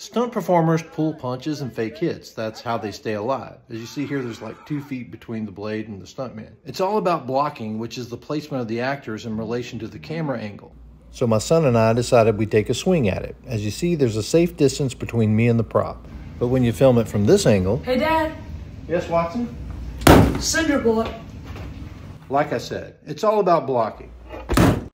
Stunt performers pull punches and fake hits. That's how they stay alive. As you see here, there's like two feet between the blade and the stuntman. It's all about blocking, which is the placement of the actors in relation to the camera angle. So my son and I decided we'd take a swing at it. As you see, there's a safe distance between me and the prop. But when you film it from this angle... Hey, Dad. Yes, Watson? Cinder Boy. Like I said, it's all about blocking.